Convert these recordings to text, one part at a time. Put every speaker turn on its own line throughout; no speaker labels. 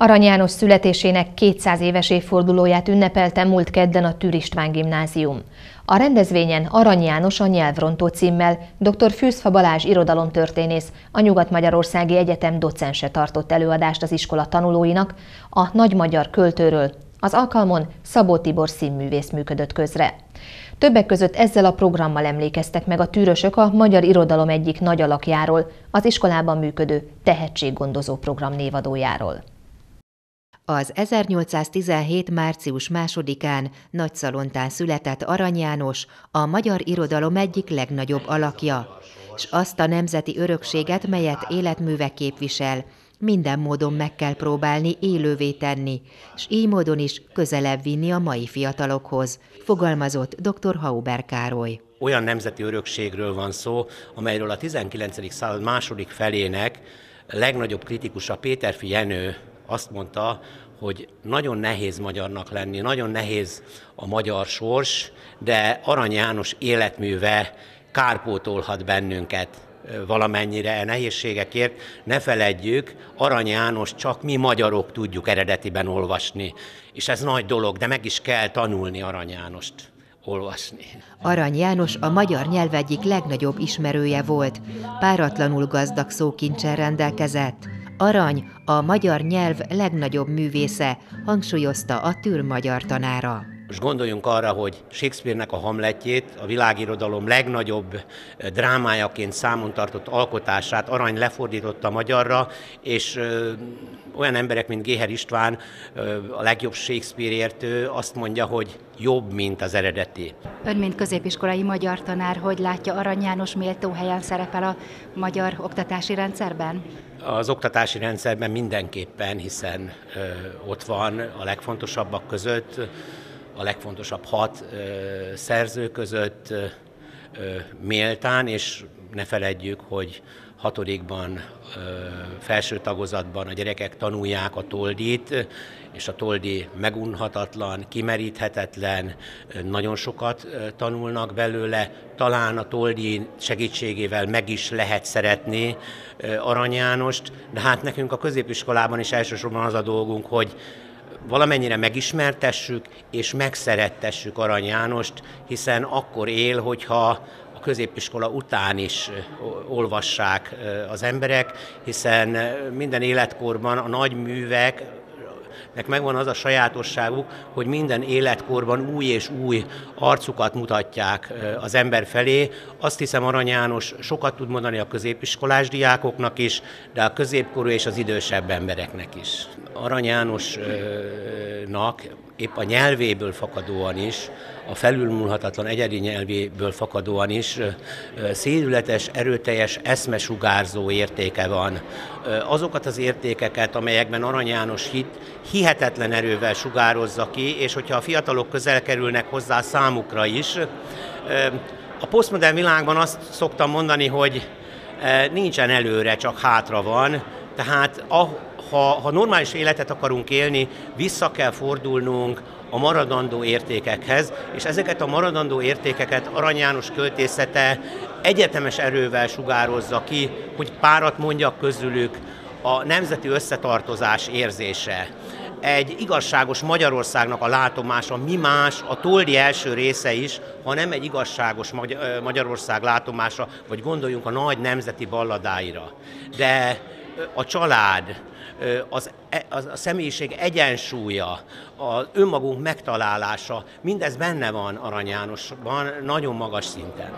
Arany János születésének 200 éves évfordulóját ünnepelte múlt kedden a Tűr István gimnázium. A rendezvényen Arany János a nyelvrontó címmel dr. Fűzfa Balázs irodalomtörténész, a Nyugat-Magyarországi Egyetem docense tartott előadást az iskola tanulóinak a nagy magyar költőről. Az alkalmon Szabó Tibor színművész működött közre. Többek között ezzel a programmal emlékeztek meg a tűrösök a magyar irodalom egyik nagy alakjáról, az iskolában működő tehetséggondozó program névadójáról.
Az 1817. március másodikán Nagyszalontán született Arany János, a magyar irodalom egyik legnagyobb alakja, és azt a nemzeti örökséget, melyet életműve képvisel, minden módon meg kell próbálni élővé tenni, és így módon is közelebb vinni a mai fiatalokhoz, fogalmazott dr. Hauber Károly.
Olyan nemzeti örökségről van szó, amelyről a 19. század második felének legnagyobb kritikusa Péterfi Jenő azt mondta, hogy nagyon nehéz magyarnak lenni, nagyon nehéz a magyar sors, de Arany János életműve kárpótolhat bennünket valamennyire e nehézségekért. Ne feledjük, Arany János csak mi magyarok tudjuk eredetiben olvasni, és ez nagy dolog, de meg is kell tanulni Arany Jánost olvasni.
Arany János a magyar nyelv egyik legnagyobb ismerője volt, páratlanul gazdag szókincsel rendelkezett. Arany a magyar nyelv legnagyobb művésze, hangsúlyozta a tűr magyar tanára.
Most gondoljunk arra, hogy Shakespeare-nek a Hamletjét, a világirodalom legnagyobb eh, drámájaként számon tartott alkotását Arany lefordította magyarra, és ö, olyan emberek, mint Géher István, ö, a legjobb Shakespeare értő azt mondja, hogy jobb, mint az eredeti.
Ön, mint középiskolai magyar tanár, hogy látja Arany János méltó helyen szerepel a magyar oktatási rendszerben?
Az oktatási rendszerben mindenképpen, hiszen ö, ott van a legfontosabbak között, a legfontosabb hat szerző között méltán, és ne feledjük, hogy hatodikban, felső tagozatban a gyerekek tanulják a toldit, és a toldi megunhatatlan, kimeríthetetlen, nagyon sokat tanulnak belőle. Talán a toldi segítségével meg is lehet szeretni Arany Jánost, de hát nekünk a középiskolában is elsősorban az a dolgunk, hogy valamennyire megismertessük és megszerettessük Arany Jánost, hiszen akkor él, hogyha a középiskola után is olvassák az emberek, hiszen minden életkorban a nagy művek nek megvan az a sajátosságuk, hogy minden életkorban új és új arcukat mutatják az ember felé. Azt hiszem Arany János sokat tud mondani a középiskolás diákoknak is, de a középkorú és az idősebb embereknek is. Arany Jánosnak épp a nyelvéből fakadóan is, a felülmúlhatatlan egyedi nyelvéből fakadóan is szédületes, erőteljes, eszmesugárzó értéke van. Azokat az értékeket, amelyekben Arany János hit, hihetetlen erővel sugározza ki, és hogyha a fiatalok közel kerülnek hozzá számukra is, a posztmodern világban azt szoktam mondani, hogy nincsen előre, csak hátra van, tehát ha, ha normális életet akarunk élni, vissza kell fordulnunk a maradandó értékekhez, és ezeket a maradandó értékeket Arany János költészete egyetemes erővel sugározza ki, hogy párat mondjak közülük a nemzeti összetartozás érzése, egy igazságos Magyarországnak a látomása, mi más a Toldi első része is, ha nem egy igazságos Magyarország látomása, vagy gondoljunk a nagy nemzeti balladáira. De a család, az, e, az a személyiség egyensúlya, az önmagunk megtalálása, mindez benne van Arany Jánosban nagyon magas szinten.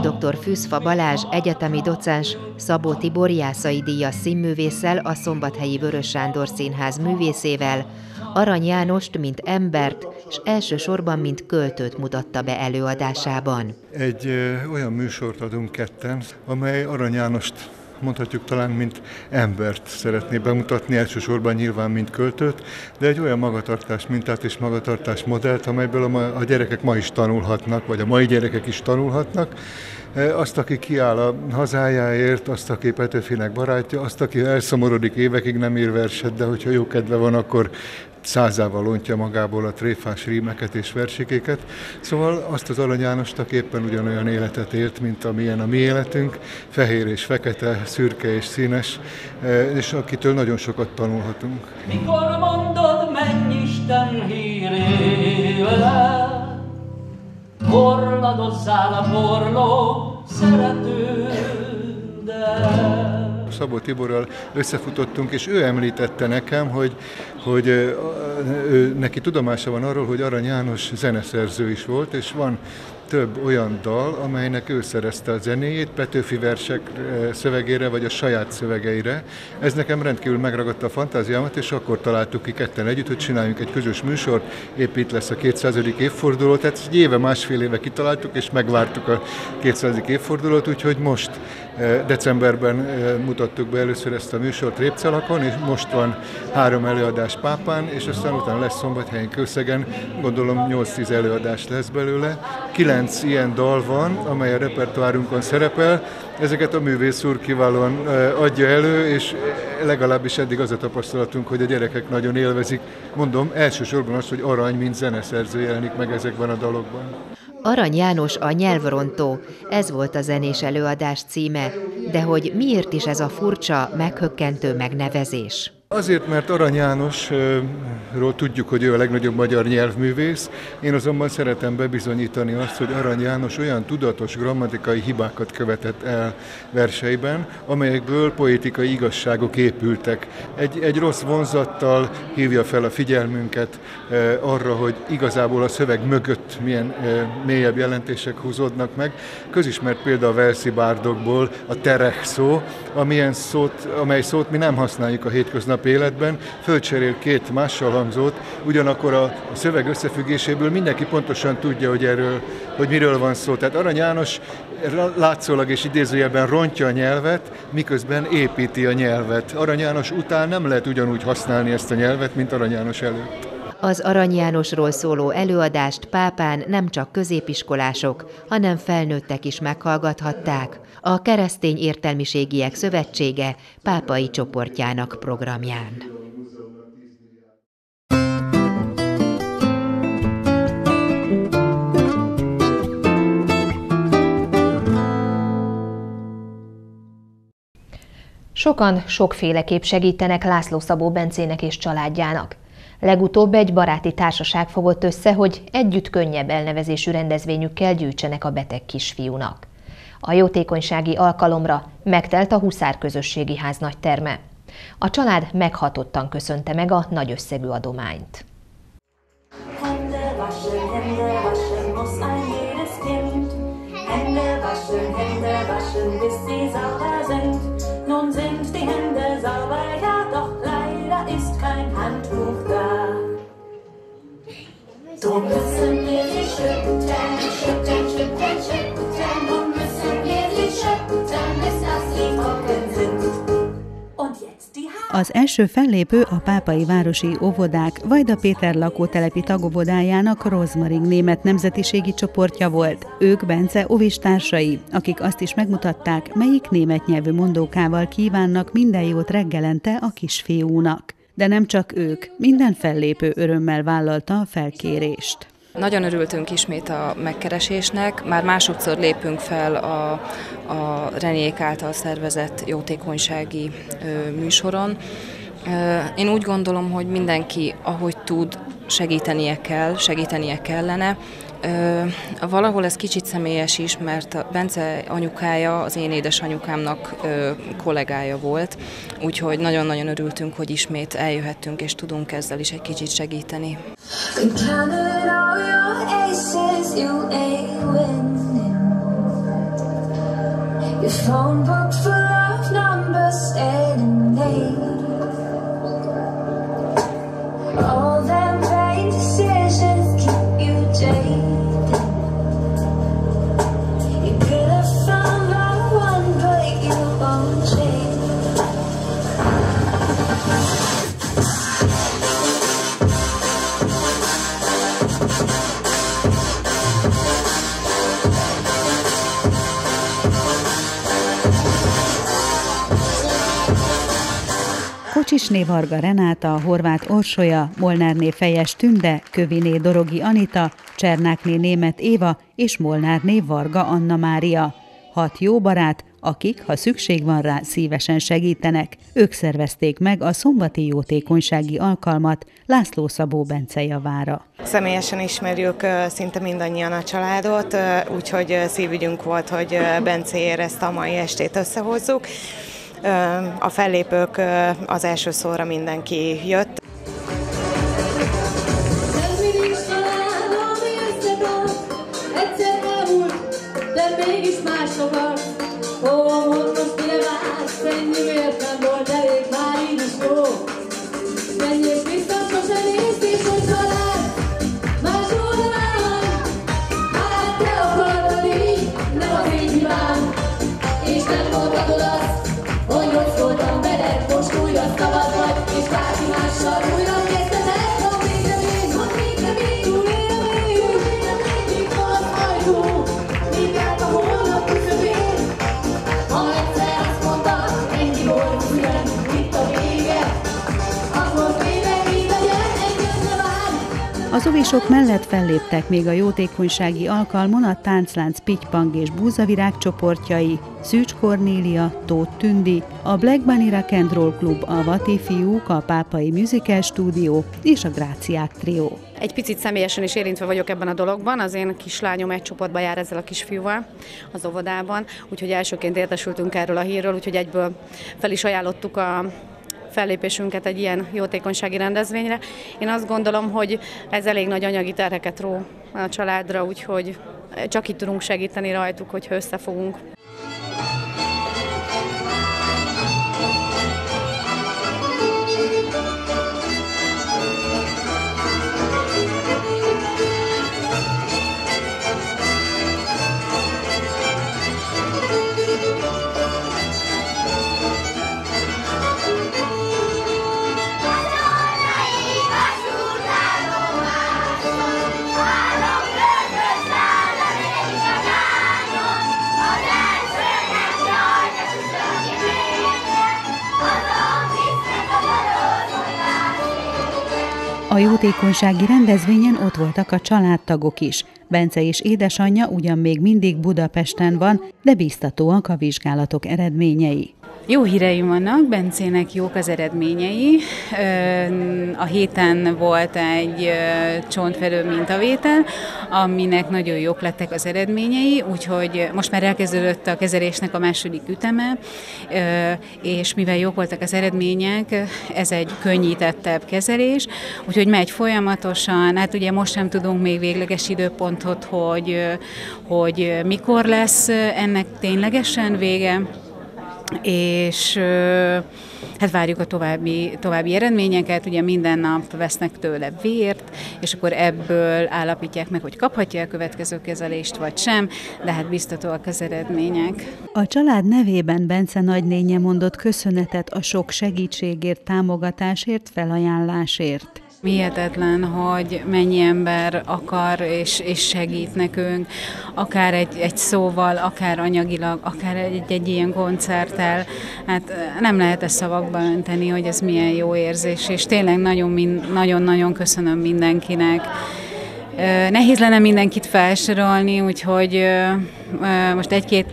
Dr. Fűzfa Balázs, egyetemi docens, Szabó Tibor Jászai díjas színművésszel, a Szombathelyi Vörös Sándor Színház művészével, Arany Jánost, mint embert, és elsősorban, mint költőt mutatta be előadásában.
Egy ö, olyan műsort adunk ketten, amely Arany Jánost mondhatjuk talán, mint embert szeretné bemutatni, elsősorban nyilván, mint költőt, de egy olyan magatartás mintát és magatartás modellt, amelyből a, ma, a gyerekek ma is tanulhatnak, vagy a mai gyerekek is tanulhatnak, azt, aki kiáll a hazájáért, azt, aki Petőfinek barátja, azt, aki elszomorodik évekig nem ír verset, de hogyha jó kedve van, akkor százával lontja magából a tréfás rímeket és versikéket. Szóval azt az Arany Jánosnak éppen ugyanolyan életet élt, mint amilyen a mi életünk, fehér és fekete, szürke és színes, eh, és akitől nagyon sokat tanulhatunk. Mikor mondod, menj Isten hírével, porladozzál a porló szeretőddel. Szabó Tiborral összefutottunk, és ő említette nekem, hogy, hogy ő, neki tudomása van arról, hogy Arany János zeneszerző is volt, és van több olyan dal, amelynek ő szerezte a zenéjét, Petőfi versek szövegére, vagy a saját szövegeire. Ez nekem rendkívül megragadta a fantáziámat, és akkor találtuk ki ketten együtt, hogy csináljunk egy közös műsort, épp itt lesz a 200. évforduló, tehát egy éve, másfél éve kitaláltuk, és megvártuk a 200. évfordulót, úgyhogy most decemberben mutattuk be először ezt a műsort Répcelakon, és most van három előadás Pápán, és aztán utána lesz Szombathelyen Kőszegen, gondolom 8-10 előadás lesz belőle. Kilenc ilyen dal van, amely a repertoárunkon szerepel, ezeket a művész úr kiválóan adja elő, és legalábbis eddig az a tapasztalatunk, hogy a gyerekek nagyon élvezik. Mondom, elsősorban az, hogy arany, mint zeneszerző jelenik meg ezekben a dalokban.
Arany János a nyelvrontó, ez volt a zenés előadás címe, de hogy miért is ez a furcsa, meghökkentő megnevezés?
Azért, mert Arany Jánosról tudjuk, hogy ő a legnagyobb magyar nyelvművész, én azonban szeretem bebizonyítani azt, hogy Arany János olyan tudatos grammatikai hibákat követett el verseiben, amelyekből poétikai igazságok épültek. Egy, egy rossz vonzattal hívja fel a figyelmünket arra, hogy igazából a szöveg mögött milyen mélyebb jelentések húzódnak meg. Közismert példa a Velszi bárdokból a terek szó, amilyen szót, amely szót mi nem használjuk a hétköznap hétköznapi életben, fölcserél két mással hangzót, ugyanakkor a, a szöveg összefüggéséből mindenki pontosan tudja, hogy erről, hogy miről van szó. Tehát Arany János látszólag és idézőjelben rontja a nyelvet, miközben építi a nyelvet. Arany János után nem lehet ugyanúgy használni ezt a nyelvet, mint Arany János előtt.
Az Arany Jánosról szóló előadást Pápán nem csak középiskolások, hanem felnőttek is meghallgathatták a Keresztény Értelmiségiek Szövetsége pápai csoportjának programján.
Sokan sokféleképp segítenek László Szabó Bencének és családjának. Legutóbb egy baráti társaság fogott össze, hogy együtt könnyebb elnevezésű rendezvényükkel gyűjtsenek a beteg kisfiúnak. A jótékonysági alkalomra megtelt a Huszár közösségi ház nagy terme. A család meghatottan köszönte meg a nagy összegű adományt.
Az első fellépő a pápai városi óvodák Vajda Péter lakótelepi tagovodájának Rozmaring német nemzetiségi csoportja volt. Ők Bence ovistársai, akik azt is megmutatták, melyik német nyelvű mondókával kívánnak minden jót reggelente a kisfiúnak. De nem csak ők, minden fellépő örömmel vállalta a felkérést.
Nagyon örültünk ismét a megkeresésnek, már másodszor lépünk fel a, a Renék által szervezett jótékonysági ö, műsoron. Én úgy gondolom, hogy mindenki, ahogy tud, segítenie kell, segítenie kellene, valahol ez kicsit személyes is, mert a Bence anyukája az én édesanyukámnak kollégája volt, úgyhogy nagyon-nagyon örültünk, hogy ismét eljöhettünk, és tudunk ezzel is egy kicsit segíteni. All them to see.
Kocsisné Varga Renáta, Horváth Orsolya, Molnárné Fejes Tünde, Köviné Dorogi Anita, Csernákné Német Éva és Molnárné Varga Anna Mária. Hat jó barát, akik, ha szükség van rá, szívesen segítenek. Ők szervezték meg a szombati jótékonysági alkalmat László Szabó Bence javára.
Személyesen ismerjük szinte mindannyian a családot, úgyhogy szívügyünk volt, hogy Bencéért ezt a mai estét összehozzuk. A fellépők az első szóra mindenki jött, más Ó, most mire vársz, Az
ovisok mellett felléptek még a jótékonysági alkalmon a Tánclánc Pitypang és Búzavirág csoportjai, Szűcs Kornélia, Tóth Tündi, a Black Bunny Rock and Roll Club, a Vati Fiúk, a Pápai Musical Stúdió és a Gráciák Trio.
Egy picit személyesen is érintve vagyok ebben a dologban, az én kislányom egy csoportba jár ezzel a kisfiúval az óvodában, úgyhogy elsőként értesültünk erről a hírről, úgyhogy egyből fel is ajánlottuk a fellépésünket egy ilyen jótékonysági rendezvényre. Én azt gondolom, hogy ez elég nagy anyagi terheket ró a családra, úgyhogy csak itt tudunk segíteni rajtuk, hogyha összefogunk.
A jótékonysági rendezvényen ott voltak a családtagok is. Bence és édesanyja ugyan még mindig Budapesten van, de biztatóak a vizsgálatok eredményei.
Jó híreim vannak, Bencének jók az eredményei. A héten volt egy csontfelő mintavétel, aminek nagyon jók lettek az eredményei, úgyhogy most már elkezdődött a kezelésnek a második üteme, és mivel jók voltak az eredmények, ez egy könnyítettebb kezelés, úgyhogy megy folyamatosan, hát ugye most sem tudunk még végleges időpontot, hogy, hogy mikor lesz ennek ténylegesen vége, és hát várjuk a további, további eredményeket, ugye minden nap vesznek tőle vért, és akkor ebből állapítják meg, hogy kaphatja a következő kezelést, vagy sem, de hát biztatóak az eredmények.
A család nevében Bence nagynénye mondott köszönetet a sok segítségért, támogatásért, felajánlásért.
Hihetetlen, hogy mennyi ember akar és, és segít nekünk, akár egy, egy szóval, akár anyagilag, akár egy, egy ilyen koncerttel. Hát nem lehet ezt szavakba önteni, hogy ez milyen jó érzés, és tényleg nagyon-nagyon köszönöm mindenkinek. Nehéz lenne mindenkit felsorolni, úgyhogy most egy-két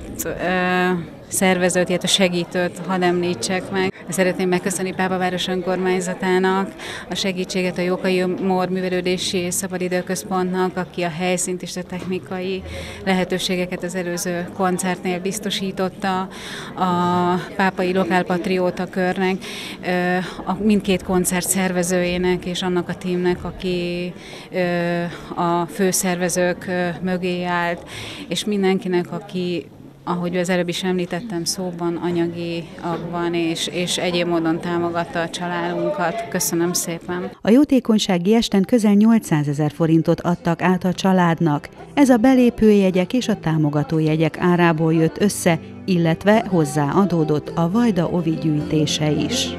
szervezőt, illetve segítőt hadd említsek meg. Szeretném megköszönni Pápaváros önkormányzatának a segítséget a Jókai Mór Művelődési és Szabadidőközpontnak, aki a helyszínt és a technikai lehetőségeket az előző koncertnél biztosította, a Pápai Lokálpatrióta körnek, a mindkét koncert szervezőjének és annak a tímnek, aki a főszervezők mögé állt, és mindenkinek, aki ahogy az előbb is említettem, szóban, anyagiakban és, és egyéb módon támogatta a családunkat. Köszönöm szépen.
A jótékonysági esten közel 800 ezer forintot adtak át a családnak. Ez a belépőjegyek és a támogatójegyek árából jött össze, illetve hozzá adódott a Vajda Ovi gyűjtése is.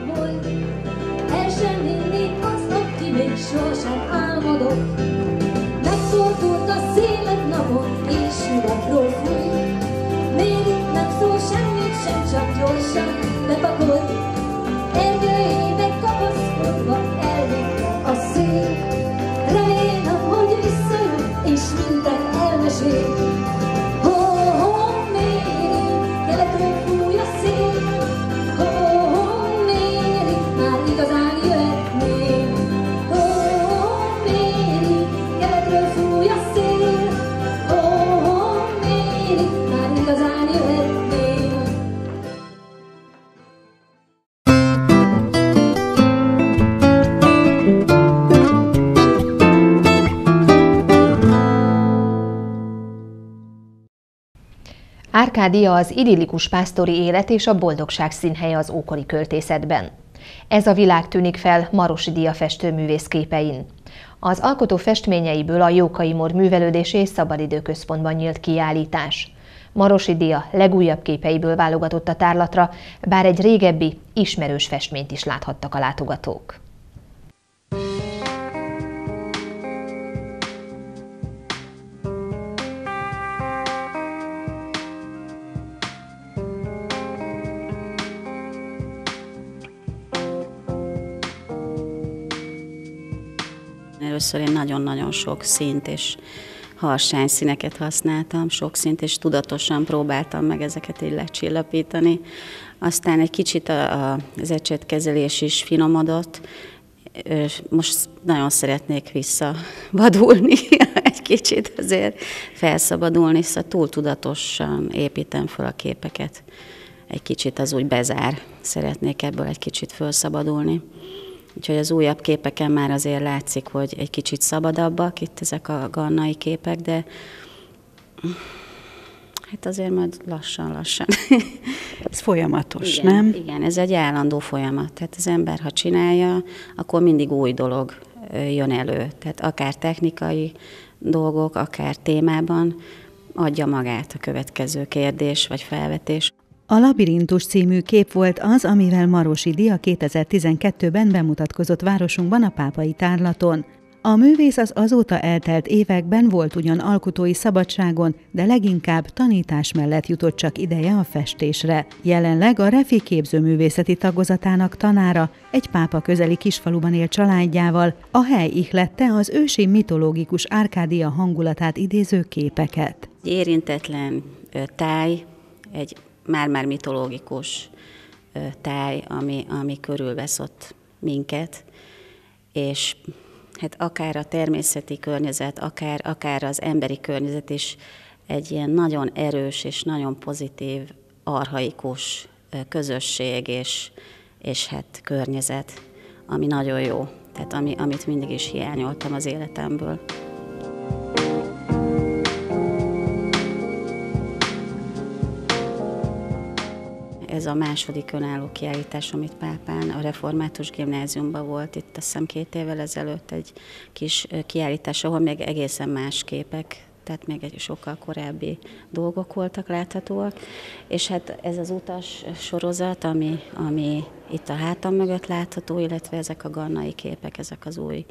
Árkádia az idillikus pásztori élet és a boldogság színhelye az ókori költészetben. Ez a világ tűnik fel Marosi Dia festőművész képein. Az alkotó festményeiből a Jókai Mor Művelődési és Szabadidőközpontban nyílt kiállítás. Marosi Dia legújabb képeiből válogatott a tárlatra, bár egy régebbi, ismerős festményt is láthattak a látogatók.
Először én nagyon-nagyon sok szint és harsány színeket használtam, sok szint, és tudatosan próbáltam meg ezeket így lecsillapítani. Aztán egy kicsit a, a, az ecsetkezelés is finomodott, most nagyon szeretnék visszavadulni, egy kicsit azért felszabadulni, szóval túl tudatosan építem fel a képeket. Egy kicsit az úgy bezár, szeretnék ebből egy kicsit felszabadulni. Úgyhogy az újabb képeken már azért látszik, hogy egy kicsit szabadabbak itt ezek a gannai képek, de hát azért majd lassan-lassan.
ez folyamatos,
igen,
nem?
Igen, ez egy állandó folyamat. Tehát az ember, ha csinálja, akkor mindig új dolog jön elő. Tehát akár technikai dolgok, akár témában adja magát a következő kérdés vagy felvetés.
A Labirintus című kép volt az, amivel Marosi Dia 2012-ben bemutatkozott városunkban a pápai tárlaton. A művész az azóta eltelt években volt ugyan alkotói szabadságon, de leginkább tanítás mellett jutott csak ideje a festésre. Jelenleg a Refi képzőművészeti tagozatának tanára egy pápa közeli kisfaluban él családjával, a hely ihlette az ősi mitológikus Árkádia hangulatát idéző képeket.
Érintetlen táj, egy már-már mitológikus táj, ami, ami körülvesz ott minket, és hát akár a természeti környezet, akár, akár az emberi környezet is egy ilyen nagyon erős és nagyon pozitív, arhaikus közösség és, és hát környezet, ami nagyon jó, tehát ami, amit mindig is hiányoltam az életemből. Ez a második önálló kiállítás, amit Pápán a Református Gimnáziumban volt, itt azt hiszem két évvel ezelőtt egy kis kiállítás, ahol még egészen más képek tehát még egy sokkal korábbi dolgok voltak láthatóak, és hát ez az utas sorozat, ami, ami itt a hátam mögött látható, illetve ezek a gannai képek, ezek az új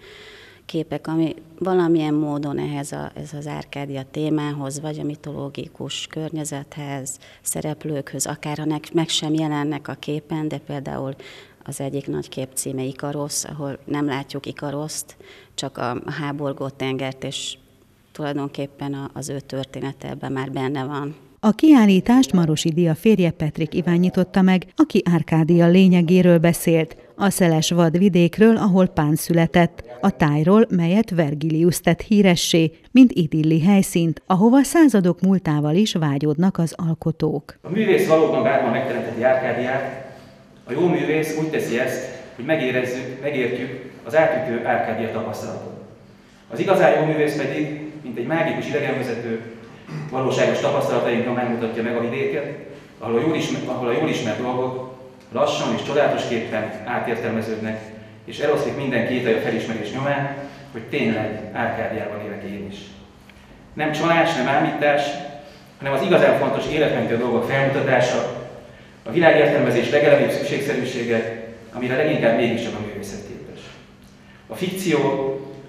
képek, ami valamilyen módon ehhez a, ez az árkádia témához, vagy a mitológikus környezethez, szereplőkhöz, akár ha meg sem jelennek a képen, de például az egyik nagy kép címe Ikarosz, ahol nem látjuk Ikaroszt, csak a háborgó tengert, és tulajdonképpen az ő története ebben már benne van.
A kiállítást Marosi Dia férje Petrik Iván nyitotta meg, aki Árkádia lényegéről beszélt, a szeles vadvidékről, ahol Pán született, a tájról, melyet Vergilius tett híressé, mint idilli helyszínt, ahova századok múltával is vágyódnak az alkotók.
A művész valóban bárma megteremteti Árkádiát, a jó művész úgy teszi ezt, hogy megérezzük, megértjük az átütő Árkádia tapasztalatot. Az igazán jó művész pedig, mint egy mágikus idegenvezető, valóságos tapasztalatainkra megmutatja meg a vidéket, ahol a jól, ismer, ahol a jól ismert dolgok lassan és csodálatosképpen átértelmeződnek, és eloszlik minden kételj a felismerés nyomán, hogy tényleg Árkádiában élek én is. Nem csalás, nem ámítás, hanem az igazán fontos életmentő dolgok felmutatása, a világértelmezés legelemibb szükségszerűsége, amire leginkább mégiscsak a művészet képes. A fikció,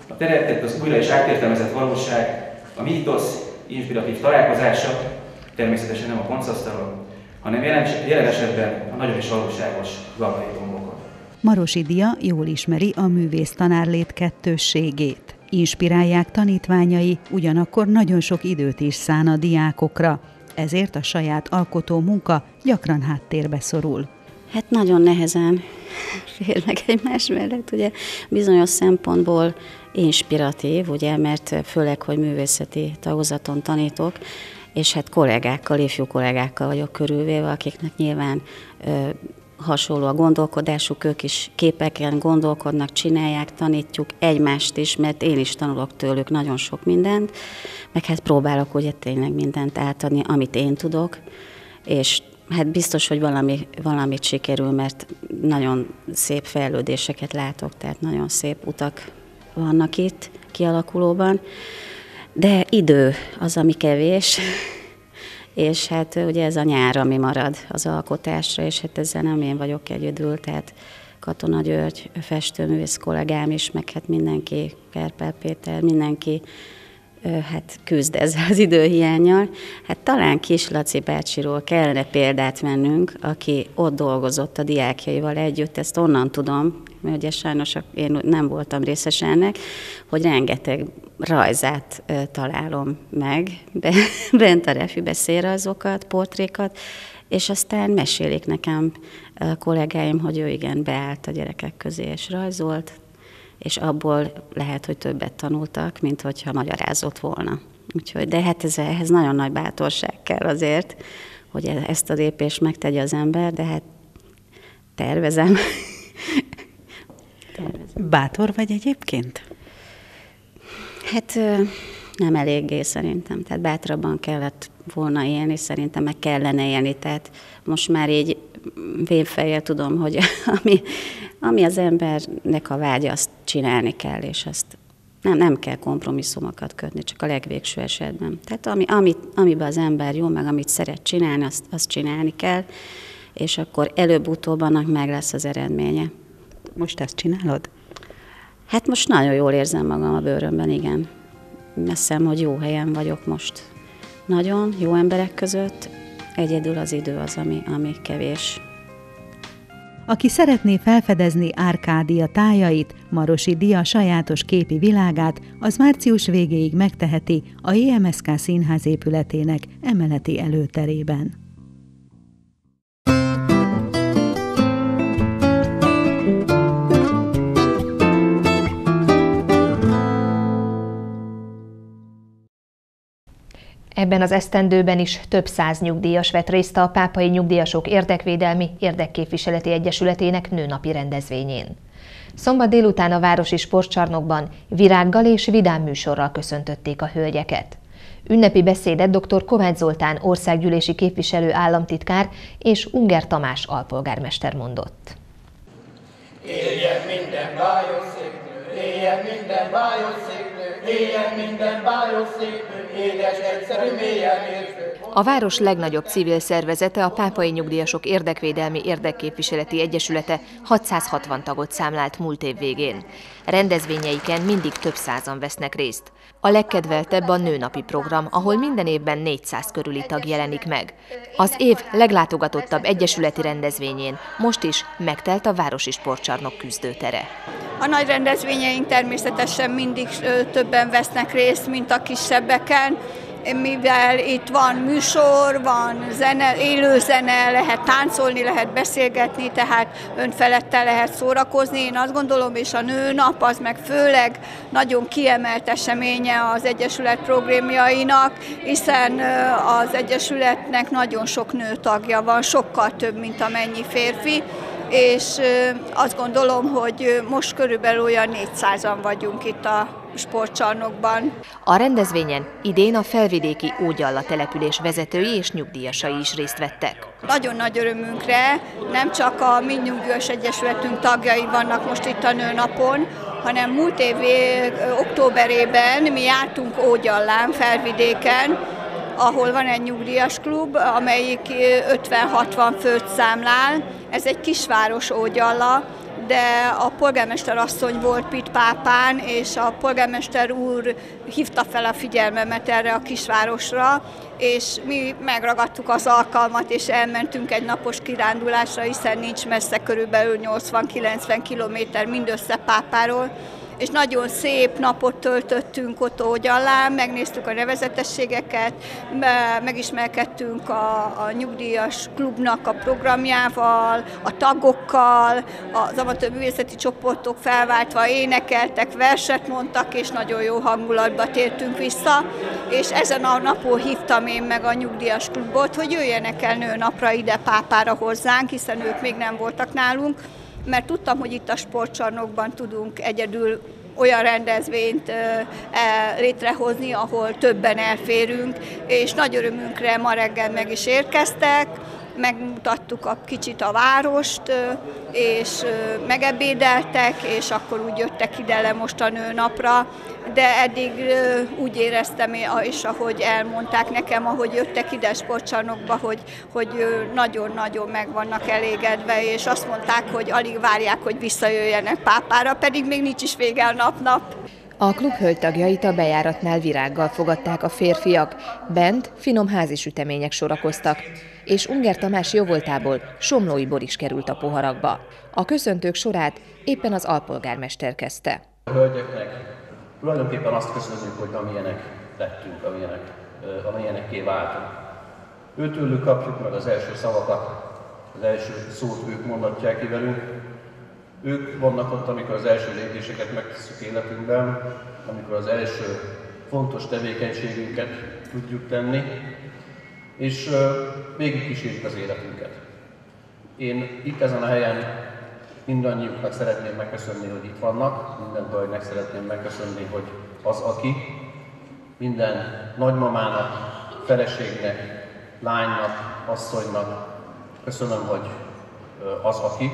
a teremtett az újra és átértelmezett valóság, a mítosz inspiratív találkozása, természetesen nem a koncasztalon, hanem jelen, jelen esetben a nagyon is valóságos gombokon.
Marosi Dia jól ismeri a művész tanárlét kettősségét. Inspirálják tanítványai, ugyanakkor nagyon sok időt is szán a diákokra, ezért a saját alkotó munka gyakran háttérbe szorul.
Hát nagyon nehezen férnek egymás mellett, ugye bizonyos szempontból inspiratív, ugye, mert főleg, hogy művészeti tagozaton tanítok, és hát kollégákkal, ifjú kollégákkal vagyok körülvéve, akiknek nyilván ö, hasonló a gondolkodásuk, ők is képeken gondolkodnak, csinálják, tanítjuk egymást is, mert én is tanulok tőlük nagyon sok mindent, meg hát próbálok ugye tényleg mindent átadni, amit én tudok, és hát biztos, hogy valami, valamit sikerül, mert nagyon szép fejlődéseket látok, tehát nagyon szép utak vannak itt kialakulóban, de idő az, ami kevés, és hát ugye ez a nyár, ami marad az alkotásra, és hát ezzel nem én vagyok egyedül, tehát Katona György, festőművész kollégám is, meg hát mindenki, Kerpel Péter, mindenki hát küzd ezzel az időhiányjal. Hát talán Kis Laci bácsiról kellene példát vennünk, aki ott dolgozott a diákjaival együtt, ezt onnan tudom, mert ugye sajnos én nem voltam részes ennek, hogy rengeteg rajzát találom meg, bent a refi beszélrajzokat, portrékat, és aztán mesélik nekem kollégáim, hogy ő igen beállt a gyerekek közé és rajzolt, és abból lehet, hogy többet tanultak, mint hogyha magyarázott volna. Úgyhogy, de hát ez, ehhez nagyon nagy bátorság kell azért, hogy e- ezt a lépést megtegye az ember, de hát tervezem.
tervezem. Bátor vagy egyébként?
Hát nem eléggé szerintem, tehát bátrabban kellett volna élni, szerintem meg kellene élni, tehát most már így vénfejjel tudom, hogy ami, ami az embernek a vágya, azt csinálni kell, és azt nem, nem kell kompromisszumokat kötni, csak a legvégső esetben. Tehát ami, amit, amiben az ember jó, meg amit szeret csinálni, azt, azt csinálni kell, és akkor előbb-utóbb annak meg lesz az eredménye.
Most ezt csinálod?
Hát most nagyon jól érzem magam a bőrömben, igen. Messzem, hogy jó helyen vagyok most. Nagyon jó emberek között, egyedül az idő az, ami, ami kevés.
Aki szeretné felfedezni Árkádia tájait, Marosi Dia sajátos képi világát, az március végéig megteheti a JMSK színház épületének emeleti előterében.
Ebben az esztendőben is több száz nyugdíjas vett részt a Pápai Nyugdíjasok Érdekvédelmi Érdekképviseleti Egyesületének nőnapi rendezvényén. Szombat délután a Városi Sportcsarnokban virággal és vidám műsorral köszöntötték a hölgyeket. Ünnepi beszédet dr. Kovács Zoltán országgyűlési képviselő államtitkár és Unger Tamás alpolgármester mondott.
Éljen minden bájos széknő, éljen minden bájos széknő, éljen minden bájos széknő,
a város legnagyobb civil szervezete, a Pápai Nyugdíjasok Érdekvédelmi Érdekképviseleti Egyesülete 660 tagot számlált múlt év végén. Rendezvényeiken mindig több százan vesznek részt. A legkedveltebb a nőnapi program, ahol minden évben 400 körüli tag jelenik meg. Az év leglátogatottabb egyesületi rendezvényén most is megtelt a Városi Sportcsarnok küzdőtere.
A nagy rendezvényeink természetesen mindig többen vesznek részt, mint a kisebbeken, mivel itt van műsor, van zene, élő zene, lehet táncolni, lehet beszélgetni, tehát önfelettel lehet szórakozni. Én azt gondolom, és a nőnap az meg főleg nagyon kiemelt eseménye az Egyesület programjainak, hiszen az Egyesületnek nagyon sok nő tagja van, sokkal több, mint amennyi férfi és azt gondolom, hogy most körülbelül olyan 400-an vagyunk itt a sportcsarnokban.
A rendezvényen idén a felvidéki Ógyalla település vezetői és nyugdíjasai is részt vettek.
Nagyon nagy örömünkre nem csak a mi nyugdíjas egyesületünk tagjai vannak most itt a nőnapon, hanem múlt év októberében mi jártunk Ógyallán, felvidéken, ahol van egy nyugdíjas klub, amelyik 50-60 főt számlál. Ez egy kisváros Ógyalla, de a polgármester asszony volt Pit Pápán, és a polgármester úr hívta fel a figyelmemet erre a kisvárosra, és mi megragadtuk az alkalmat, és elmentünk egy napos kirándulásra, hiszen nincs messze, körülbelül 80-90 kilométer mindössze Pápáról, és nagyon szép napot töltöttünk ott Ógyalán, megnéztük a nevezetességeket, megismerkedtünk a, a nyugdíjas klubnak a programjával, a tagokkal, az amatőr művészeti csoportok felváltva énekeltek, verset mondtak, és nagyon jó hangulatba tértünk vissza, és ezen a napon hívtam én meg a nyugdíjas klubot, hogy jöjjenek el nőnapra ide pápára hozzánk, hiszen ők még nem voltak nálunk, mert tudtam, hogy itt a sportcsarnokban tudunk egyedül olyan rendezvényt e, létrehozni, ahol többen elférünk, és nagy örömünkre ma reggel meg is érkeztek, megmutattuk a kicsit a várost, és megebédeltek, és akkor úgy jöttek ide le most a nőnapra, de eddig úgy éreztem, és ahogy elmondták nekem, ahogy jöttek ide sportcsarnokba, hogy, hogy nagyon-nagyon meg vannak elégedve, és azt mondták, hogy alig várják, hogy visszajöjjenek pápára, pedig még nincs is vége a napnap.
A klub hölgytagjait a bejáratnál virággal fogadták a férfiak, bent finom házi sütemények sorakoztak, és Unger Tamás jóvoltából somlói bor is került a poharakba. A köszöntők sorát éppen az alpolgármester kezdte.
A hölgyeknek tulajdonképpen azt köszönjük, hogy amilyenek lettünk, amilyenek, amilyenekké váltunk. Őtőlük kapjuk meg az első szavakat, az első szót ők mondatják ki velünk. Ők vannak ott, amikor az első lépéseket megtesszük életünkben, amikor az első fontos tevékenységünket tudjuk tenni, és végig kísérjük az életünket. Én itt ezen a helyen mindannyiuknak szeretném megköszönni, hogy itt vannak, minden hölgynek szeretném megköszönni, hogy az, aki minden nagymamának, feleségnek, lánynak, asszonynak köszönöm, hogy az, aki,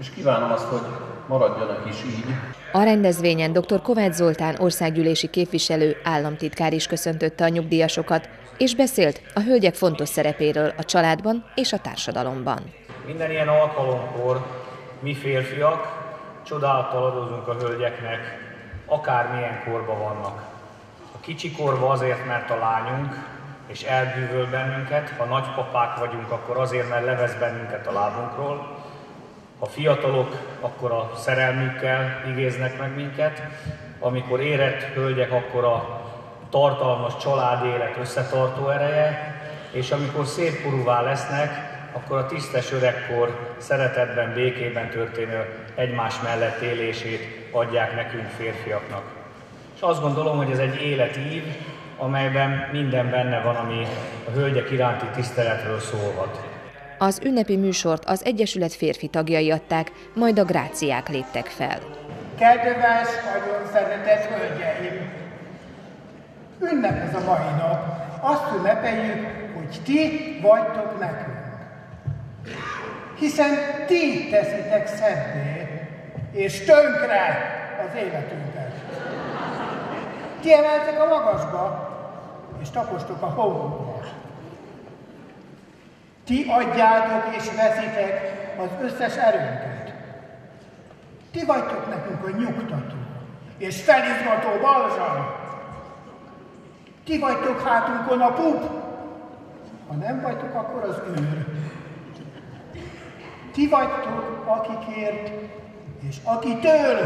és kívánom azt, hogy maradjanak is így.
A rendezvényen dr. Kovács Zoltán országgyűlési képviselő államtitkár is köszöntötte a nyugdíjasokat, és beszélt a hölgyek fontos szerepéről a családban és a társadalomban.
Minden ilyen alkalomkor mi férfiak csodálattal adózunk a hölgyeknek, akármilyen korban vannak. A kicsi korba azért, mert a lányunk, és elbűvöl bennünket, ha nagypapák vagyunk, akkor azért, mert levesz bennünket a lábunkról, ha fiatalok, akkor a szerelmükkel igéznek meg minket, amikor érett hölgyek, akkor a tartalmas család élet összetartó ereje, és amikor szépkorúvá lesznek, akkor a tisztes öregkor szeretetben, békében történő egymás mellett élését adják nekünk férfiaknak. És azt gondolom, hogy ez egy életív, amelyben minden benne van, ami a hölgyek iránti tiszteletről szólhat.
Az ünnepi műsort az Egyesület férfi tagjai adták, majd a gráciák léptek fel.
Kedves, nagyon szeretett hölgyeim! Ünnep ez a mai nap. Azt ünnepeljük, hogy ti vagytok nekünk. Hiszen ti teszitek szebbé és tönkre az életünket. Ti emeltek a magasba, és tapostok a homlokba. Ti adjátok és veszitek az összes erőnket. Ti vagytok nekünk a nyugtató és felizgató balzsam. Ti vagytok hátunkon a pup. Ha nem vagytok, akkor az őr. Ti vagytok, akikért és akitől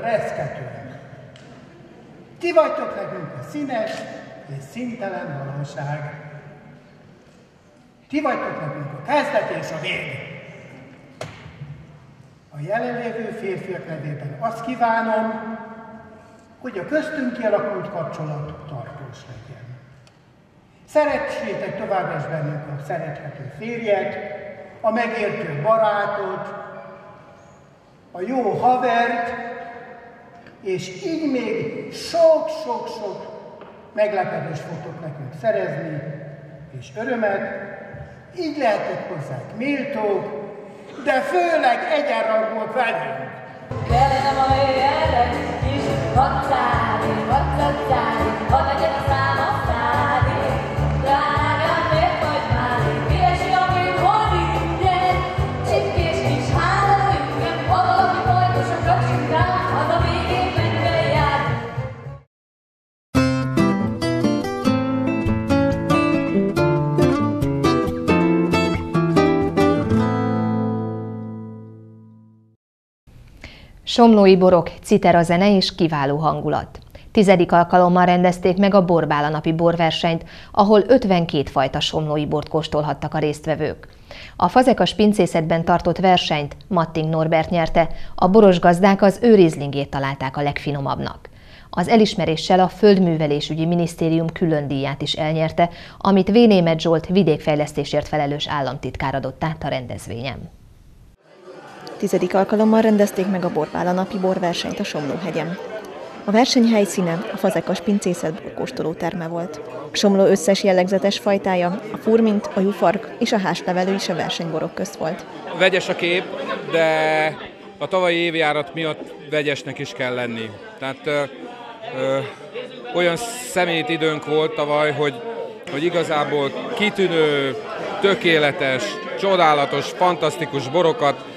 reszketünk. Ti vagytok nekünk a színes és szintelen valóság. Ti vagytok nekünk a kezdet és a vég. A jelenlévő férfiak nevében azt kívánom, hogy a köztünk kialakult kapcsolat tartós legyen. Szeressétek tovább is bennünk a szerethető férjet, a megértő barátot, a jó havert, és így még sok-sok-sok meglepetést fogtok nekünk szerezni, és örömet, így lehetett hozzánk méltók, de főleg egyenrangúak velünk. Kellene ma éjjelre kis hatszári, hatszári, ha
Somlói borok, citera zene és kiváló hangulat. Tizedik alkalommal rendezték meg a Borbála napi borversenyt, ahol 52 fajta somlói bort kóstolhattak a résztvevők. A fazekas pincészetben tartott versenyt Matting Norbert nyerte, a boros gazdák az ő találták a legfinomabbnak. Az elismeréssel a Földművelésügyi Minisztérium külön díját is elnyerte, amit Vénémet Zsolt vidékfejlesztésért felelős államtitkár adott át a rendezvényen.
Tizedik alkalommal rendezték meg a Borbála napi borversenyt a Somlóhegyen. A verseny helyszíne a Fazekas pincészet kóstoló terme volt. A Somló összes jellegzetes fajtája, a furmint, a jufark és a háslevelő is a versenyborok közt volt.
Vegyes a kép, de a tavalyi évjárat miatt vegyesnek is kell lenni. Tehát ö, ö, olyan szemét időnk volt tavaly, hogy, hogy igazából kitűnő, tökéletes, csodálatos, fantasztikus borokat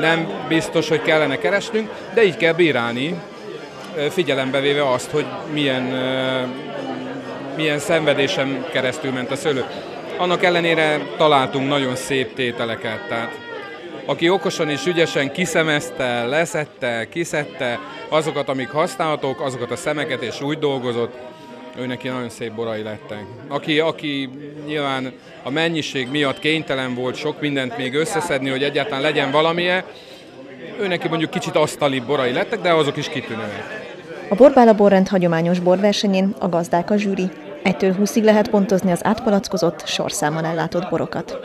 nem biztos, hogy kellene keresnünk, de így kell bírálni, figyelembe véve azt, hogy milyen, milyen szenvedésem keresztül ment a szőlő. Annak ellenére találtunk nagyon szép tételeket, tehát aki okosan és ügyesen kiszemezte, leszette, kiszedte azokat, amik használhatók, azokat a szemeket, és úgy dolgozott, ő neki nagyon szép borai lettek. Aki, aki nyilván a mennyiség miatt kénytelen volt sok mindent még összeszedni, hogy egyáltalán legyen valamilyen, ő neki mondjuk kicsit asztali borai lettek, de azok is kitűnőek.
A Borbála borrend hagyományos borversenyén a gazdák a zsűri. Egytől 20-ig lehet pontozni az átpalackozott, sorszámmal ellátott borokat.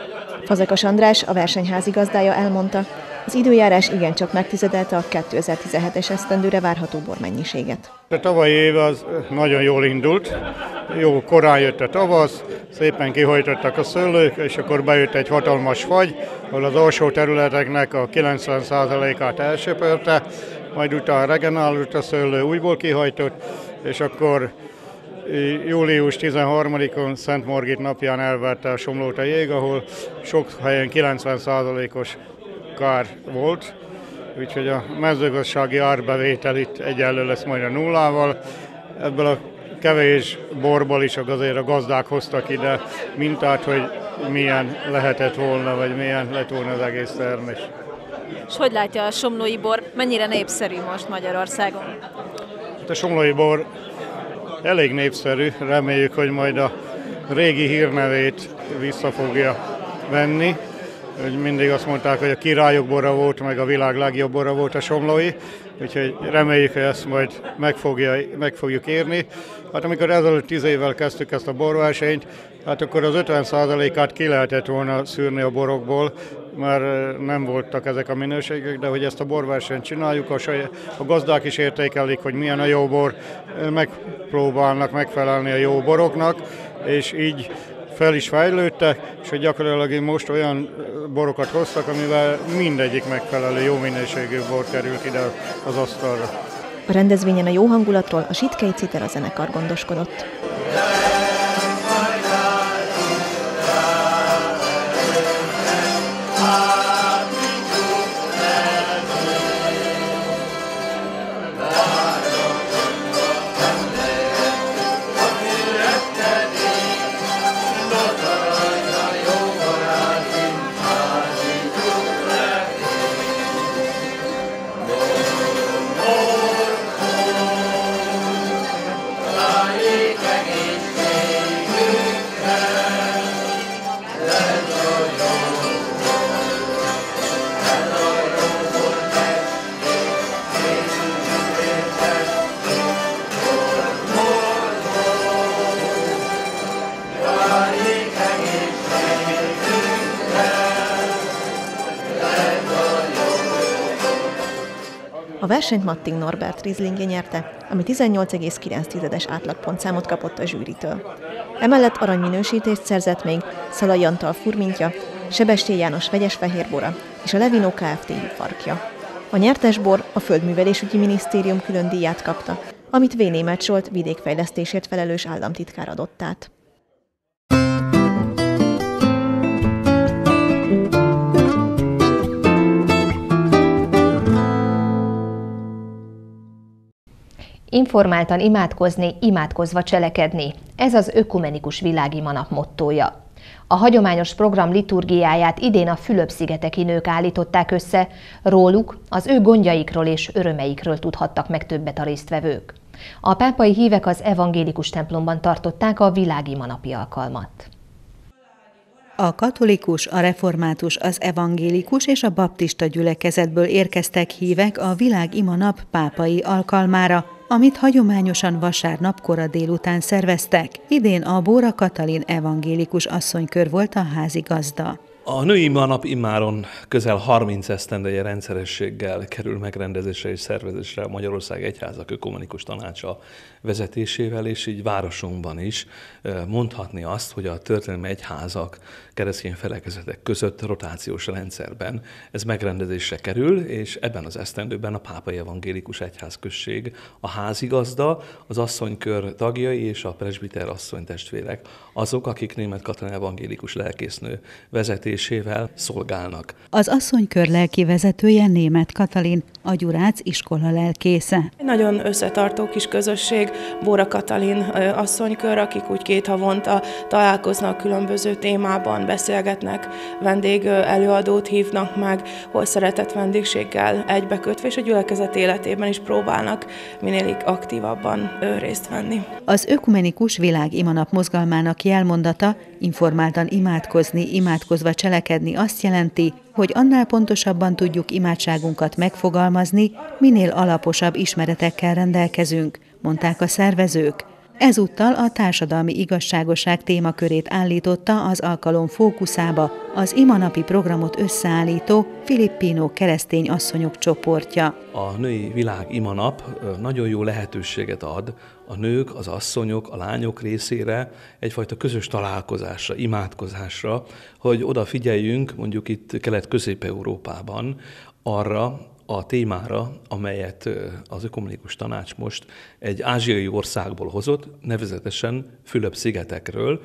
Fazekas András, a versenyházi gazdája elmondta, az időjárás igencsak megtizedelte a 2017-es esztendőre várható bormennyiséget.
A tavalyi év az nagyon jól indult, jó korán jött a tavasz, szépen kihajtottak a szőlők, és akkor bejött egy hatalmas fagy, ahol az alsó területeknek a 90%-át elsöpörte, majd utána regenerálult a szőlő, újból kihajtott, és akkor július 13-on Szent Margit napján elverte a Somlót jég, ahol sok helyen 90%-os kár volt, úgyhogy a mezőgazdasági árbevétel itt egyenlő lesz majd a nullával. Ebből a kevés borból is azért a gazdák hoztak ide mintát, hogy milyen lehetett volna, vagy milyen lett volna az egész termés.
És hogy látja a somlói bor, mennyire népszerű most Magyarországon?
Hát a somlói bor elég népszerű, reméljük, hogy majd a régi hírnevét vissza fogja venni hogy mindig azt mondták, hogy a királyok bora volt, meg a világ legjobb bora volt a somlói, úgyhogy reméljük, hogy ezt majd meg, fogja, meg fogjuk érni. Hát amikor ezelőtt tíz évvel kezdtük ezt a borversenyt, hát akkor az 50%-át ki lehetett volna szűrni a borokból, mert nem voltak ezek a minőségek, de hogy ezt a borversenyt csináljuk, a, saj, a gazdák is értékelik, hogy milyen a jó bor, megpróbálnak megfelelni a jó boroknak, és így fel is fejlődtek, és hogy gyakorlatilag most olyan borokat hoztak, amivel mindegyik megfelelő jó minőségű bor került ide az asztalra.
A rendezvényen a jó hangulatról a Sitkei Citera zenekar gondoskodott. Versenyt Matting Norbert Riesling nyerte, ami 18,9-es átlagpontszámot kapott a zsűritől. Emellett aranyminősítést szerzett még Szalai Antal furmintja, Sebesté János vegyes fehérbora és a Levino Kft. farkja. A nyertes bor a Földművelésügyi Minisztérium külön díját kapta, amit V. Német Zsolt vidékfejlesztésért felelős államtitkár adott át.
Informáltan imádkozni, imádkozva cselekedni. Ez az ökumenikus világi manap mottója. A hagyományos program liturgiáját idén a Fülöp-szigeteki nők állították össze, róluk, az ő gondjaikról és örömeikről tudhattak meg többet a résztvevők. A pápai hívek az evangélikus templomban tartották a világima napi alkalmat.
A katolikus, a református, az evangélikus és a baptista gyülekezetből érkeztek hívek a világ ima nap pápai alkalmára, amit hagyományosan vasárnap kora délután szerveztek. Idén a Bóra Katalin evangélikus asszonykör volt a házigazda.
A női manap immáron közel 30 esztendeje rendszerességgel kerül megrendezésre és szervezésre a Magyarország Egyházak Ökumenikus Tanácsa vezetésével, és így városunkban is. Mondhatni azt, hogy a történelmi egyházak keresztény felekezetek között rotációs rendszerben ez megrendezésre kerül, és ebben az esztendőben a Pápai Evangélikus Egyházközség a házigazda, az asszonykör tagjai és a presbiter asszony testvérek azok, akik német katonai evangélikus lelkésznő vezetésével szolgálnak.
Az asszonykör lelki vezetője német Katalin, a Gyurác iskola lelkésze.
Nagyon összetartó kis közösség, Bóra Katalin asszonykör, akik úgy két havonta találkoznak különböző témában, beszélgetnek, vendég előadót hívnak meg, hol szeretett vendégséggel egybekötve, és a gyülekezet életében is próbálnak minél aktívabban részt venni.
Az Ökumenikus Világ Imanap mozgalmának jelmondata informáltan imádkozni, imádkozva cselekedni azt jelenti, hogy annál pontosabban tudjuk imádságunkat megfogalmazni, minél alaposabb ismeretekkel rendelkezünk, mondták a szervezők. Ezúttal a társadalmi igazságosság témakörét állította az alkalom fókuszába az imanapi programot összeállító filippino keresztény asszonyok csoportja.
A női világ imanap nagyon jó lehetőséget ad a nők, az asszonyok, a lányok részére egyfajta közös találkozásra, imádkozásra, hogy odafigyeljünk mondjuk itt Kelet-Közép-Európában arra, a témára, amelyet az Ökumenikus Tanács most egy ázsiai országból hozott, nevezetesen Fülöp-szigetekről,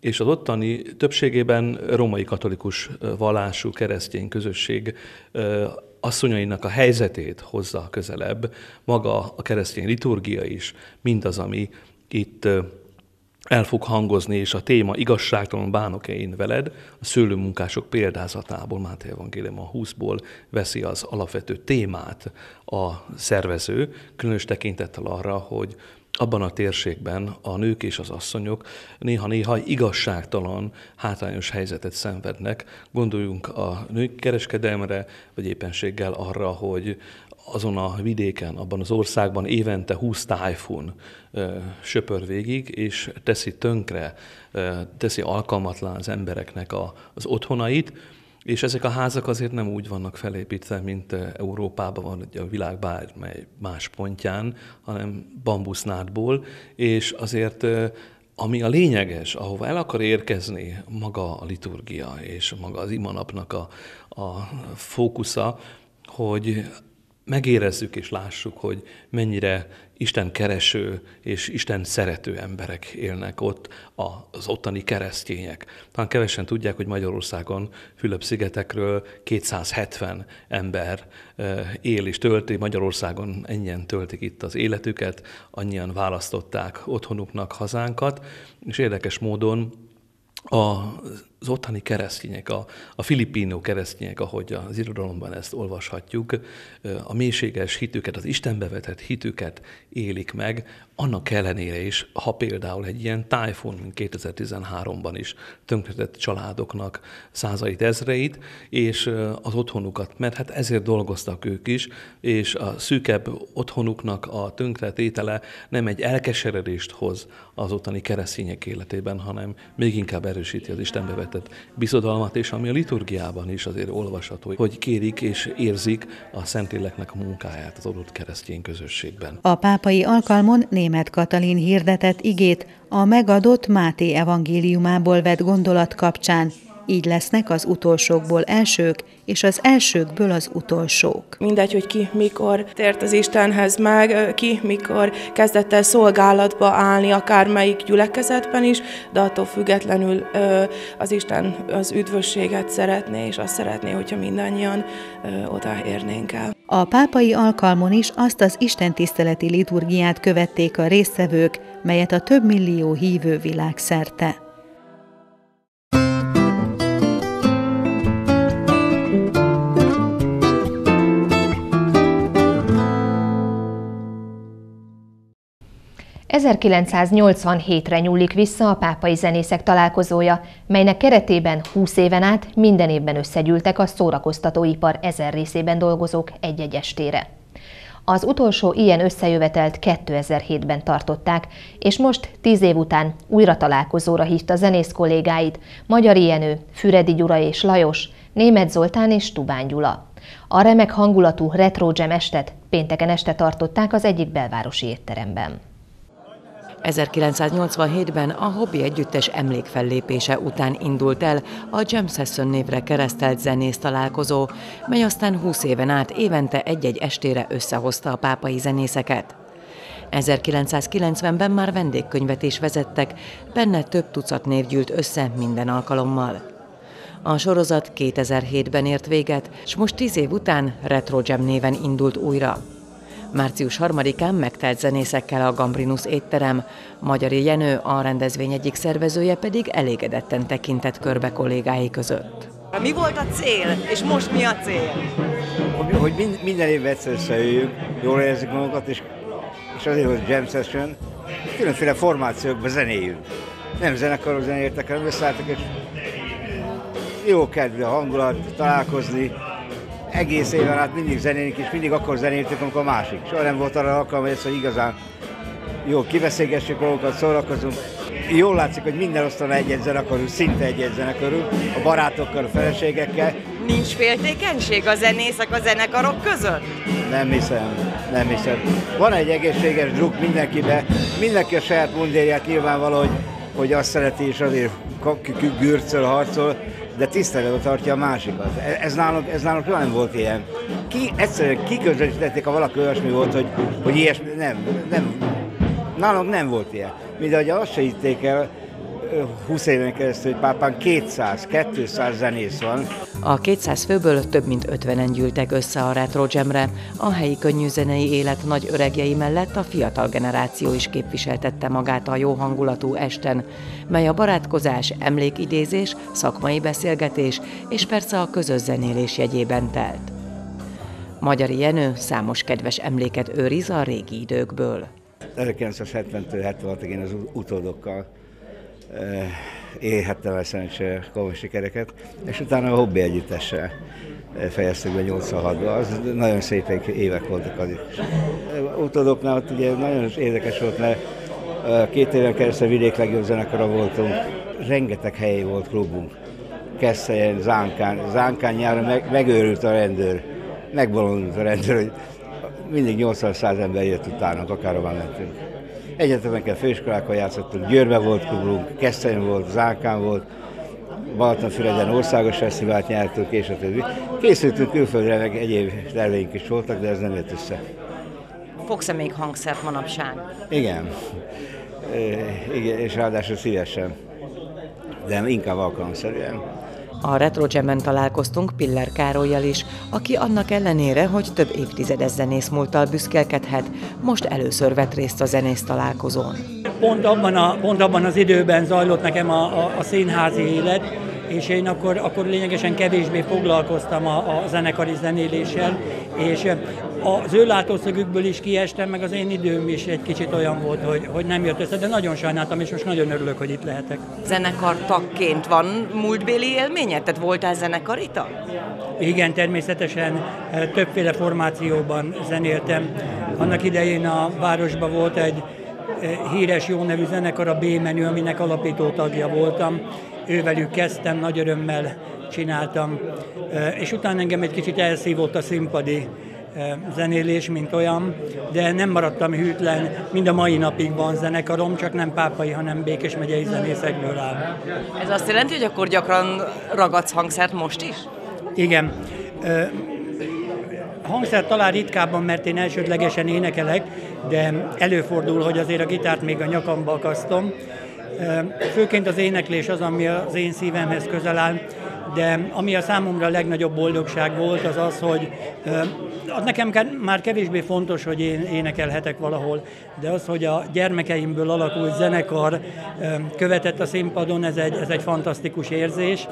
és az ottani többségében római katolikus vallású keresztény közösség asszonyainak a helyzetét hozza közelebb, maga a keresztény liturgia is, mindaz, ami itt el fog hangozni, és a téma igazságtalan bánok-e én veled, a szőlőmunkások példázatából, Máté Evangélium a 20-ból veszi az alapvető témát a szervező, különös tekintettel arra, hogy abban a térségben a nők és az asszonyok néha-néha igazságtalan, hátrányos helyzetet szenvednek. Gondoljunk a nők kereskedelmre, vagy éppenséggel arra, hogy azon a vidéken, abban az országban évente 20 tájfun söpör végig, és teszi tönkre, teszi alkalmatlan az embereknek a, az otthonait, és ezek a házak azért nem úgy vannak felépítve, mint Európában van, a világ bármely más pontján, hanem bambusznádból, és azért ami a lényeges, ahova el akar érkezni maga a liturgia és maga az imanapnak a, a fókusza, hogy megérezzük és lássuk, hogy mennyire Isten kereső és Isten szerető emberek élnek ott, az ottani keresztények. Talán kevesen tudják, hogy Magyarországon Fülöp-szigetekről 270 ember él és tölti, Magyarországon ennyien töltik itt az életüket, annyian választották otthonuknak hazánkat, és érdekes módon az ottani keresztények, a, a filippínó keresztények, ahogy az irodalomban ezt olvashatjuk, a mélységes hitüket, az Istenbe vetett hitüket élik meg, annak ellenére is, ha például egy ilyen tájfun, mint 2013-ban is tönkretett családoknak százait, ezreit, és az otthonukat, mert hát ezért dolgoztak ők is, és a szűkebb otthonuknak a tönkretétele nem egy elkeseredést hoz az ottani keresztények életében, hanem még inkább erősíti az Istenbe vetett bizodalmat, és ami a liturgiában is azért olvasható, hogy kérik és érzik a Szentléleknek a munkáját az adott keresztény közösségben.
A pápai alkalmon német Katalin hirdetett igét a megadott Máté evangéliumából vett gondolat kapcsán, így lesznek az utolsókból elsők, és az elsőkből az utolsók.
Mindegy, hogy ki mikor tért az Istenhez meg, ki mikor kezdett el szolgálatba állni, akármelyik gyülekezetben is, de attól függetlenül az Isten az üdvösséget szeretné, és azt szeretné, hogyha mindannyian odaérnénk el.
A pápai alkalmon is azt az istentiszteleti liturgiát követték a résztvevők, melyet a több millió hívő világszerte.
1987-re nyúlik vissza a pápai zenészek találkozója, melynek keretében 20 éven át minden évben összegyűltek a szórakoztatóipar ezer részében dolgozók egy-egy estére. Az utolsó ilyen összejövetelt 2007-ben tartották, és most tíz év után újra találkozóra hívta zenész kollégáit Magyar Ijenő, Füredi Gyura és Lajos, Német Zoltán és Tubán Gyula. A remek hangulatú Retro Jam estet pénteken este tartották az egyik belvárosi étteremben.
1987-ben a Hobby Együttes emlékfellépése után indult el a Jam Session névre keresztelt zenész találkozó, mely aztán 20 éven át évente egy-egy estére összehozta a pápai zenészeket. 1990-ben már vendégkönyvet is vezettek, benne több tucat név gyűlt össze minden alkalommal. A sorozat 2007-ben ért véget, és most 10 év után Retro Jam néven indult újra. Március 3-án megtelt zenészekkel a Gambrinus étterem, Magyari Jenő, a rendezvény egyik szervezője pedig elégedetten tekintett körbe kollégái között.
Mi volt a cél, és most mi a cél?
Hogy, hogy minden évben egyszer összejöjjünk, jól érezzük magunkat, és, és azért, hogy jam session, különféle formációkban zenéljünk. Nem zenekarok zenéltek, hanem összeálltak, és jó kedvű a hangulat, találkozni, egész éven át mindig zenélünk, és mindig akkor zenéltük, amikor másik. Soha nem volt arra alkalma, hogy igazán jó, kiveszélgessük magunkat, szórakozunk. Jól látszik, hogy minden osztana egyet zenekarú, szinte egyet zenekarú, a barátokkal, a feleségekkel.
Nincs féltékenység a zenészek a zenekarok között?
Nem hiszem, nem hiszem. Van egy egészséges druk mindenkibe, mindenki a saját mundérját nyilvánvaló, hogy, hogy azt szereti, és azért gürcöl, harcol, de tiszteletbe tartja a másikat. E- ez nálunk, ez nálunk nem volt ilyen. Ki, egyszerűen kiközvetítették, ha valaki olyasmi volt, hogy, hogy ilyesmi, nem, nem, nálunk nem volt ilyen. Mind ahogy azt se hitték el, 20 éven keresztül, hogy pápán 200-200 zenész van.
A 200 főből több mint 50-en gyűltek össze a Retro Jamre. A helyi könnyűzenei élet nagy öregjei mellett a fiatal generáció is képviseltette magát a jó hangulatú esten, mely a barátkozás, emlékidézés, szakmai beszélgetés és persze a közös zenélés jegyében telt. Magyari Jenő számos kedves emléket őriz a régi időkből.
1970-től 76-ig én az utódokkal élhettem el szerencsére komoly sikereket, és utána a hobbi együttessel fejeztük be 86-ban. Az nagyon szép évek voltak az is. Utódoknál ott ugye nagyon érdekes volt, mert két éven keresztül vidék legjobb zenekara voltunk. Rengeteg helyi volt klubunk. Kesszelyen, Zánkán. Zánkán nyáron meg, megőrült a rendőr. Megbolondult a rendőr, hogy mindig 80-100 ember jött utána, akárhova mentünk. Egyetemeken, főiskolákkal játszottunk, Győrbe volt klubunk, Keszthelyen volt, Zákán volt, Balatonfüreden országos fesztivált nyertünk, és a többi. Készültünk külföldre, meg egyéb terveink is voltak, de ez nem jött össze.
Fogsz-e még hangszert manapság?
Igen. E, igen, és ráadásul szívesen, de inkább alkalomszerűen.
A Retro jam találkoztunk Piller Károlyjal is, aki annak ellenére, hogy több évtizedes zenész múlttal büszkélkedhet, most először vett részt a zenész találkozón.
Pont abban, a, pont abban az időben zajlott nekem a, a, a színházi élet, és én akkor, akkor lényegesen kevésbé foglalkoztam a, a zenekari zenéléssel, és az ő látószögükből is kiestem, meg az én időm is egy kicsit olyan volt, hogy, hogy nem jött össze, de nagyon sajnáltam, és most nagyon örülök, hogy itt lehetek.
Zenekar tagként van múltbéli élményed? Tehát voltál zenekari tag?
Igen, természetesen többféle formációban zenéltem. Annak idején a városban volt egy híres jó nevű zenekar, a B-menü, aminek alapító tagja voltam. Ővelük kezdtem, nagy örömmel csináltam, és utána engem egy kicsit elszívott a színpadi zenélés, mint olyan, de nem maradtam hűtlen, mind a mai napig van zenekarom, csak nem pápai, hanem Békés megyei zenészekből áll.
Ez azt jelenti, hogy akkor gyakran ragadsz hangszert most is?
Igen. Hangszer talán ritkábban, mert én elsődlegesen énekelek, de előfordul, hogy azért a gitárt még a nyakamba akasztom. Főként az éneklés az, ami az én szívemhez közel áll, de ami a számomra a legnagyobb boldogság volt, az az, hogy az nekem már kevésbé fontos, hogy én énekelhetek valahol, de az, hogy a gyermekeimből alakult zenekar követett a színpadon, ez egy, ez egy fantasztikus érzés.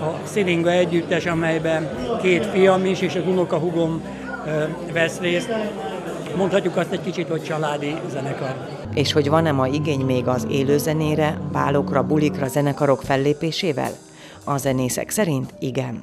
A Szilinga együttes, amelyben két fiam is és az unokahugom vesz részt, mondhatjuk azt egy kicsit, hogy családi zenekar.
És hogy van-e ma igény még az élőzenére, bálokra, bulikra, zenekarok fellépésével? A zenészek szerint igen.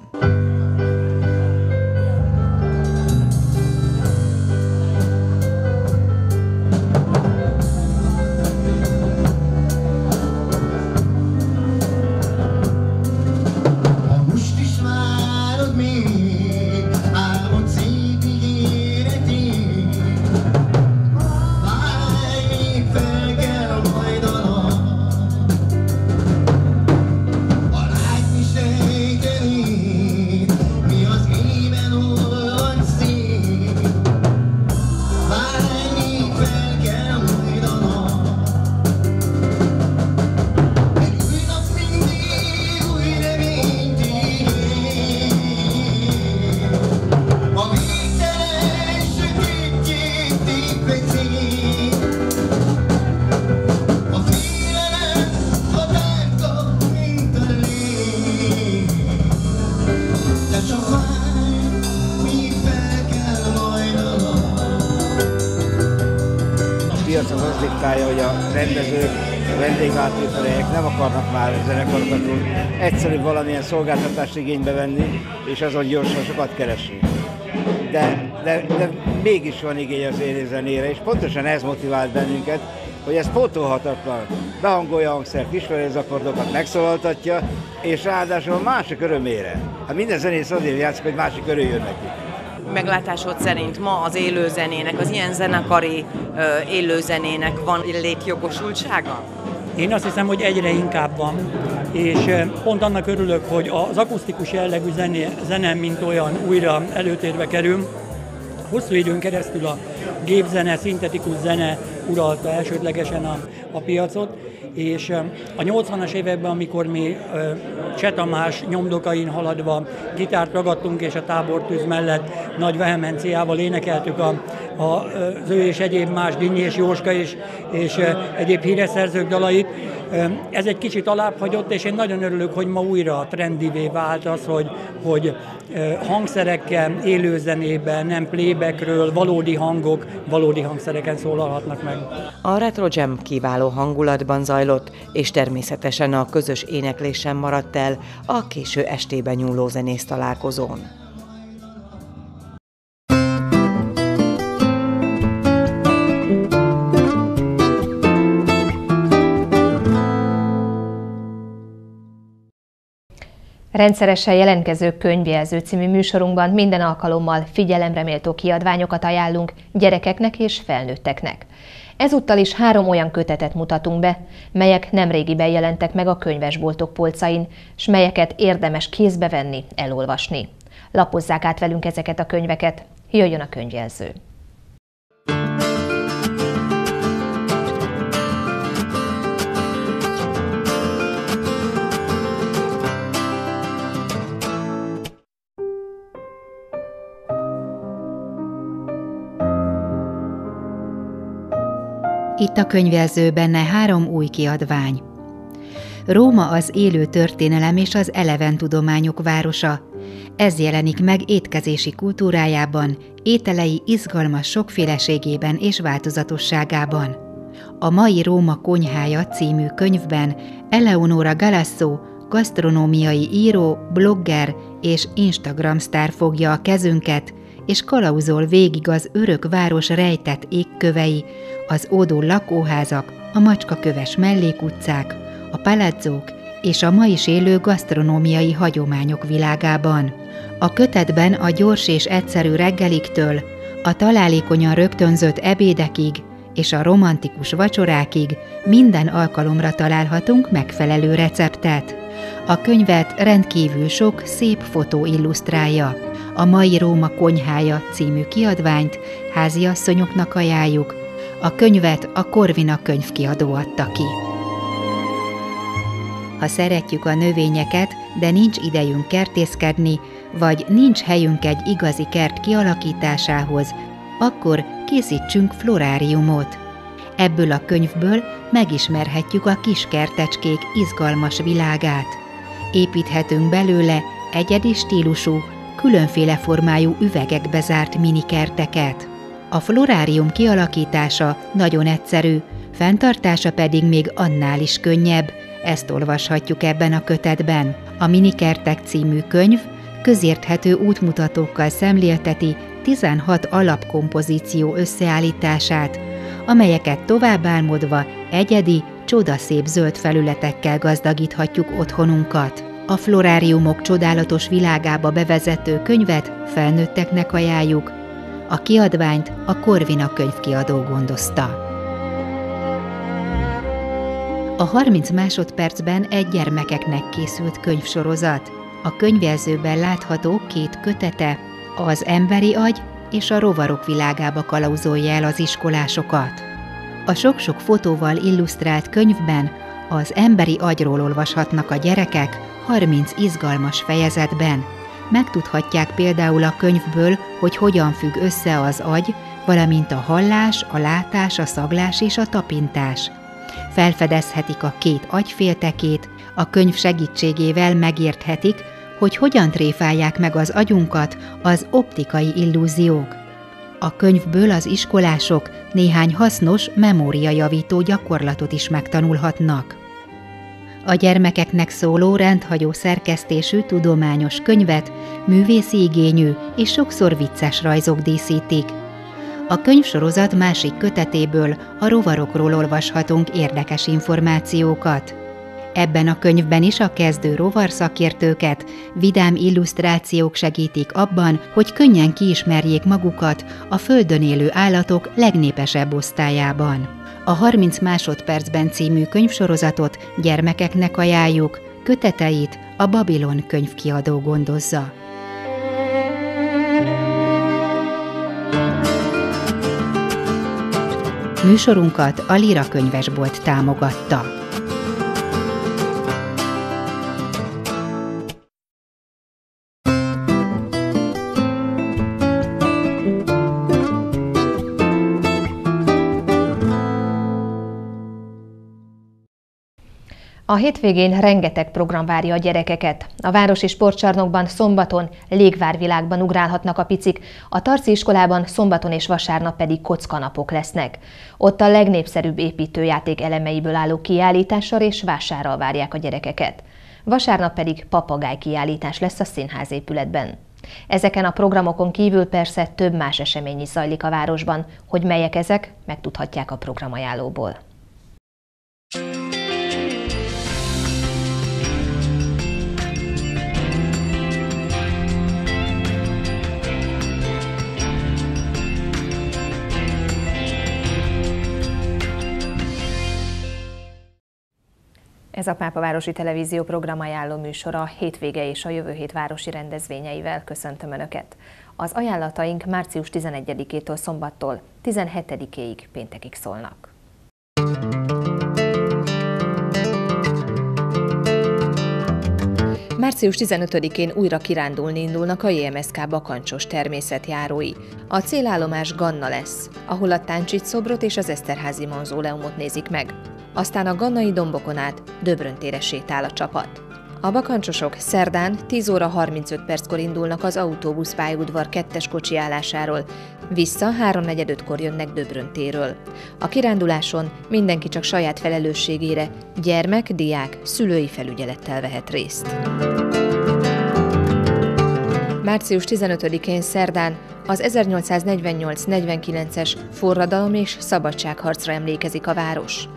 Akarnak már zenekarokat egyszerűbb valamilyen szolgáltatást igénybe venni, és azon gyorsan sokat keresni. De, de, de mégis van igény az élőzenére, és pontosan ez motivált bennünket, hogy ez pótolhatatlan. Behangolja a hangszert, ismeri az akkordokat, megszólaltatja, és ráadásul másik örömére. Hát minden zenész azért játszik, hogy másik örüljön neki
meglátásod szerint ma az élőzenének, az ilyen zenekari élőzenének van létjogosultsága?
Én azt hiszem, hogy egyre inkább van, és pont annak örülök, hogy az akusztikus jellegű zene, zene mint olyan újra előtérbe kerül. Hosszú időn keresztül a gépzene, szintetikus zene uralta elsődlegesen a, a piacot, és a 80-as években, amikor mi Csetamás nyomdokain haladva gitárt ragadtunk, és a tábortűz mellett nagy vehemenciával énekeltük a, a, az ő és egyéb más Dinnyi és Jóska és, és egyéb híres szerzők dalait, ez egy kicsit alább hagyott, és én nagyon örülök, hogy ma újra trendivé vált az, hogy, hogy hangszerekkel, élőzenében, nem playbackről, valódi hangok, valódi hangszereken szólalhatnak meg.
A Retro Jam kiváló hangulatban zajlott, és természetesen a közös éneklésen maradt el a késő estében nyúló zenész találkozón.
Rendszeresen jelentkező könyvjelző című műsorunkban minden alkalommal figyelemre méltó kiadványokat ajánlunk gyerekeknek és felnőtteknek. Ezúttal is három olyan kötetet mutatunk be, melyek nemrégiben jelentek meg a könyvesboltok polcain, s melyeket érdemes kézbe venni, elolvasni. Lapozzák át velünk ezeket a könyveket, jöjjön a könyvjelző!
Itt a könyvelző benne három új kiadvány. Róma az élő történelem és az eleven tudományok városa. Ez jelenik meg étkezési kultúrájában, ételei izgalmas sokféleségében és változatosságában. A mai Róma konyhája című könyvben Eleonora Galasso, gasztronómiai író, blogger és Instagram sztár fogja a kezünket, és kalauzol végig az örök város rejtett égkövei, az ódó lakóházak, a macskaköves mellékutcák, a palazzók és a ma is élő gasztronómiai hagyományok világában. A kötetben a gyors és egyszerű reggeliktől, a találékonyan rögtönzött ebédekig és a romantikus vacsorákig minden alkalomra találhatunk megfelelő receptet. A könyvet rendkívül sok szép fotó illusztrálja. A mai Róma konyhája című kiadványt háziasszonyoknak ajánljuk, a könyvet a Korvina könyvkiadó adta ki. Ha szeretjük a növényeket, de nincs idejünk kertészkedni, vagy nincs helyünk egy igazi kert kialakításához, akkor készítsünk floráriumot. Ebből a könyvből megismerhetjük a kis kertecskék izgalmas világát. Építhetünk belőle egyedi stílusú, különféle formájú üvegekbe zárt minikerteket. A florárium kialakítása nagyon egyszerű, fenntartása pedig még annál is könnyebb, ezt olvashatjuk ebben a kötetben. A Minikertek című könyv közérthető útmutatókkal szemlélteti 16 alapkompozíció összeállítását, amelyeket tovább álmodva egyedi, csodaszép zöld felületekkel gazdagíthatjuk otthonunkat. A floráriumok csodálatos világába bevezető könyvet felnőtteknek ajánljuk, a kiadványt a Korvina könyvkiadó gondozta. A 30 másodpercben egy gyermekeknek készült könyvsorozat. A könyvjelzőben látható két kötete, az emberi agy és a rovarok világába kalauzolja el az iskolásokat. A sok-sok fotóval illusztrált könyvben az emberi agyról olvashatnak a gyerekek 30 izgalmas fejezetben. Megtudhatják például a könyvből, hogy hogyan függ össze az agy, valamint a hallás, a látás, a szaglás és a tapintás. Felfedezhetik a két agyféltekét, a könyv segítségével megérthetik, hogy hogyan tréfálják meg az agyunkat az optikai illúziók. A könyvből az iskolások néhány hasznos memóriajavító gyakorlatot is megtanulhatnak. A gyermekeknek szóló rendhagyó szerkesztésű tudományos könyvet művészi igényű és sokszor vicces rajzok díszítik. A könyvsorozat másik kötetéből a rovarokról olvashatunk érdekes információkat. Ebben a könyvben is a kezdő rovar szakértőket vidám illusztrációk segítik abban, hogy könnyen kiismerjék magukat a földön élő állatok legnépesebb osztályában. A 30 másodpercben című könyvsorozatot gyermekeknek ajánljuk, köteteit a Babilon könyvkiadó gondozza. Műsorunkat a Lira könyvesbolt támogatta.
A hétvégén rengeteg program várja a gyerekeket. A városi sportcsarnokban szombaton légvárvilágban ugrálhatnak a picik, a Tarci iskolában szombaton és vasárnap pedig kockanapok lesznek. Ott a legnépszerűbb építőjáték elemeiből álló kiállítással és vásárral várják a gyerekeket. Vasárnap pedig papagáj kiállítás lesz a színház épületben. Ezeken a programokon kívül persze több más esemény is zajlik a városban. Hogy melyek ezek, megtudhatják a programajánlóból. Ez a Pápavárosi Televízió programajánló műsora hétvége és a jövő hét városi rendezvényeivel köszöntöm Önöket. Az ajánlataink március 11-től szombattól 17-ig péntekig szólnak. Március 15-én újra kirándulni indulnak a JMSK bakancsos természetjárói. A célállomás Ganna lesz, ahol a Táncsit szobrot és az Eszterházi manzóleumot nézik meg aztán a Gannai dombokon át Döbrön tére sétál a csapat. A bakancsosok szerdán 10 óra 35 perckor indulnak az autóbusz pályaudvar kettes kocsi állásáról, vissza 3.45-kor jönnek Döbrön téről. A kiránduláson mindenki csak saját felelősségére, gyermek, diák, szülői felügyelettel vehet részt. Március 15-én szerdán az 1848-49-es forradalom és szabadságharcra emlékezik a város.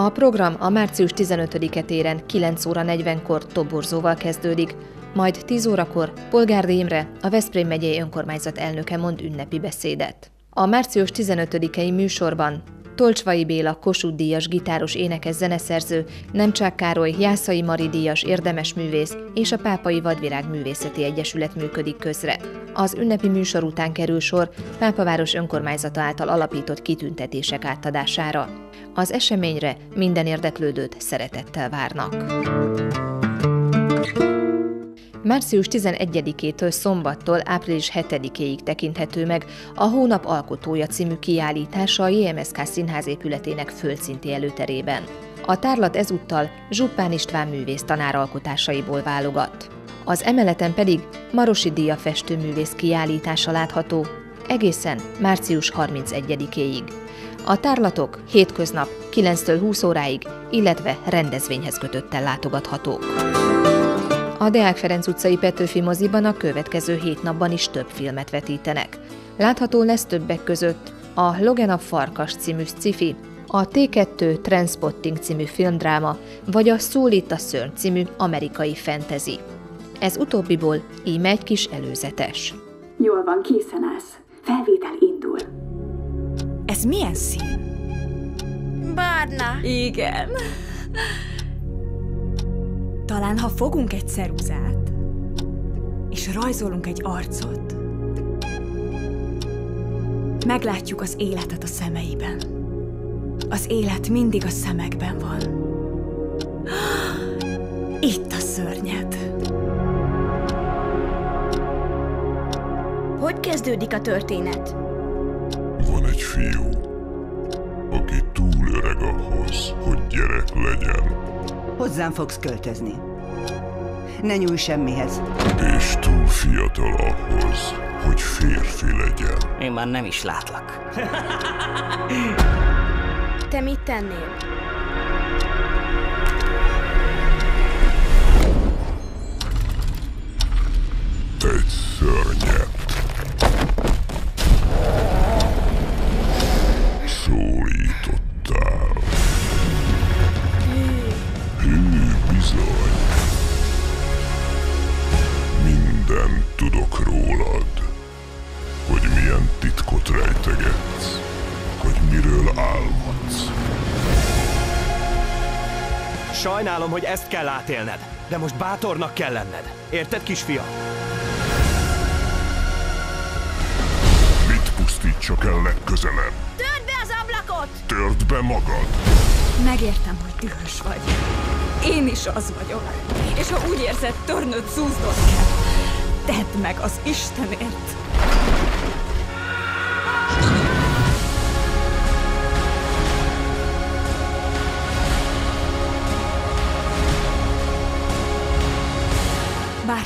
A program a március 15-e téren 9 óra 40-kor toborzóval kezdődik, majd 10 órakor Polgárdi Imre, a Veszprém megyei önkormányzat elnöke mond ünnepi beszédet. A március 15-i műsorban Tolcsvai Béla Kossuth díjas gitáros énekes zeneszerző, Nemcsák Károly Jászai Mari díjas érdemes művész és a Pápai Vadvirág Művészeti Egyesület működik közre. Az ünnepi műsor után kerül sor Pápaváros önkormányzata által alapított kitüntetések átadására. Az eseményre minden érdeklődőt szeretettel várnak. Március 11-től szombattól április 7-éig tekinthető meg a Hónap Alkotója című kiállítása a JMSK Színház épületének földszinti előterében. A tárlat ezúttal Zsuppán István művész tanáralkotásaiból válogat. Az emeleten pedig Marosi Díja festőművész kiállítása látható. egészen március 31-éig. A tárlatok hétköznap 9-től 20 óráig, illetve rendezvényhez kötöttel látogathatók. A Deák Ferenc utcai Petőfi moziban a következő hét napban is több filmet vetítenek. Látható lesz többek között a Logan a Farkas című cifi, a T2 Transpotting című filmdráma, vagy a Szólít a Szörny című amerikai fantasy. Ez utóbbiból íme egy kis előzetes.
Jól van, készen állsz. Felvétel indul.
Ez milyen szín?
Barna.
Igen. Talán, ha fogunk egy ceruzát, és rajzolunk egy arcot, meglátjuk az életet a szemeiben. Az élet mindig a szemekben van. Itt a szörnyed.
Hogy kezdődik a történet?
Egy fiú, aki túl öreg ahhoz, hogy gyerek legyen.
Hozzám fogsz költözni. Ne nyújj semmihez.
És túl fiatal ahhoz, hogy férfi legyen.
Én már nem is látlak.
Te mit tennél?
Egy szörnyet. Titkot rejtegetsz. Hogy miről álmodsz.
Sajnálom, hogy ezt kell átélned, de most bátornak kell lenned. Érted, kisfia?
Mit pusztítsak el legközelebb?
Törd be az ablakot!
Törd be magad!
Megértem, hogy dühös vagy. Én is az vagyok. És ha úgy érzed, törnöd zúznod kell, tedd meg az Istenért.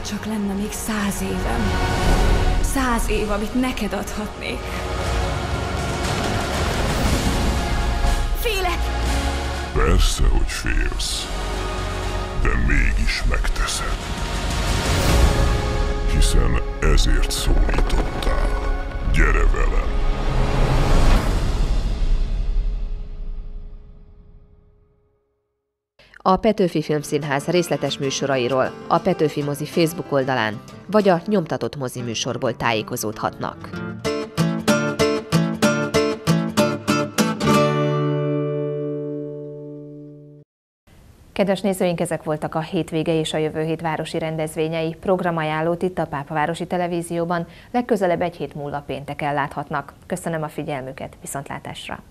Bárcsak lenne még száz évem. Száz év, amit neked adhatnék. Félek!
Persze, hogy félsz. De mégis megteszed. Hiszen ezért szólítottál. Gyere velem!
A Petőfi Filmszínház részletes műsorairól a Petőfi mozi Facebook oldalán, vagy a nyomtatott mozi műsorból tájékozódhatnak. Kedves nézőink, ezek voltak a hétvége és a jövő hét városi rendezvényei. Programajánlót itt a Pápavárosi Televízióban legközelebb egy hét múlva pénteken láthatnak. Köszönöm a figyelmüket, viszontlátásra!